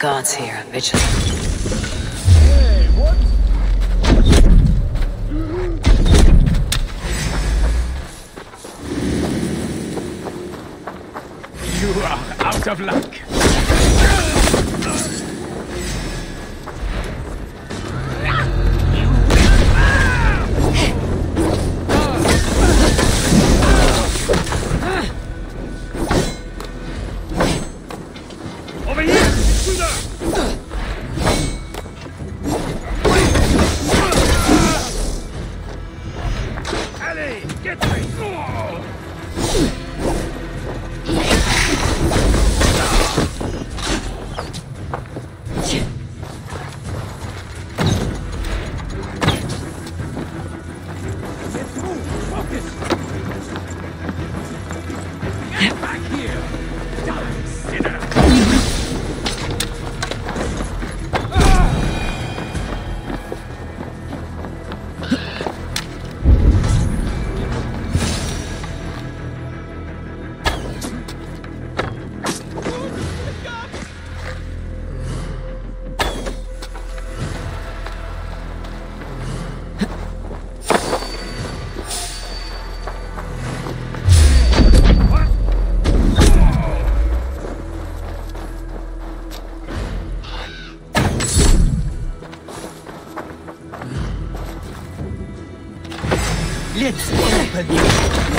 gods here are vigilant. You are out of luck. É, Let's open it.